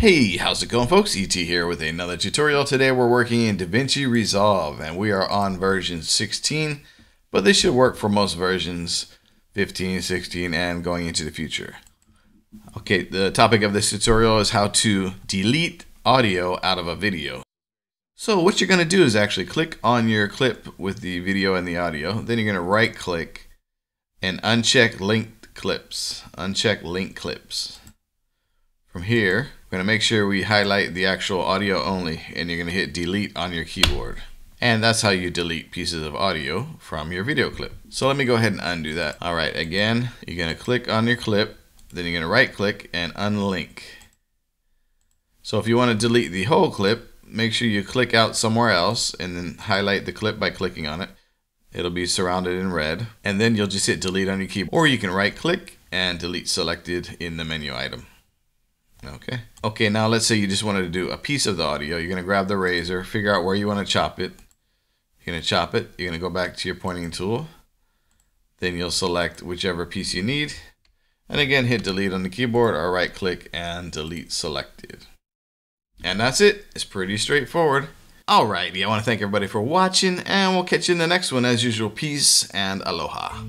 Hey, how's it going folks? ET here with another tutorial. Today we're working in DaVinci Resolve and we are on version 16, but this should work for most versions 15, 16, and going into the future. Okay, the topic of this tutorial is how to delete audio out of a video. So what you're going to do is actually click on your clip with the video and the audio. Then you're going to right click and uncheck linked clips. Uncheck link clips. From here, we're going to make sure we highlight the actual audio only and you're going to hit delete on your keyboard. And that's how you delete pieces of audio from your video clip. So let me go ahead and undo that. All right, again, you're going to click on your clip, then you're going to right click and unlink. So if you want to delete the whole clip, make sure you click out somewhere else and then highlight the clip by clicking on it. It'll be surrounded in red. And then you'll just hit delete on your keyboard. Or you can right click and delete selected in the menu item. Okay. Okay, now let's say you just wanted to do a piece of the audio. You're going to grab the razor, figure out where you want to chop it. You're going to chop it. You're going to go back to your pointing tool. Then you'll select whichever piece you need. And again, hit delete on the keyboard or right click and delete selected. And that's it. It's pretty straightforward. Alrighty, I want to thank everybody for watching and we'll catch you in the next one. As usual, peace and aloha.